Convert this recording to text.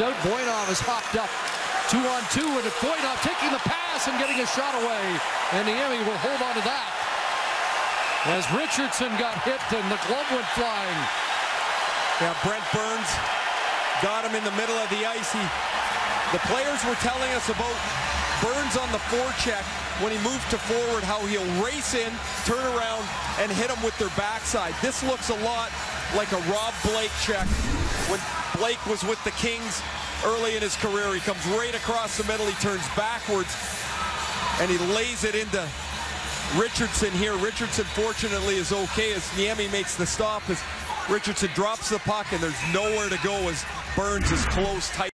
out. Voinov is hopped up. Two on two, and Voinov taking the pass and getting a shot away. And Niemi will hold on to that. As Richardson got hit and the glove went flying. Yeah, Brent Burns got him in the middle of the ice. He, the players were telling us about Burns on the forecheck when he moved to forward, how he'll race in, turn around, and hit him with their backside. This looks a lot like a Rob Blake check when Blake was with the Kings early in his career. He comes right across the middle, he turns backwards, and he lays it into Richardson here. Richardson, fortunately, is okay as Niemi makes the stop as Richardson drops the puck, and there's nowhere to go as Burns is close, tight.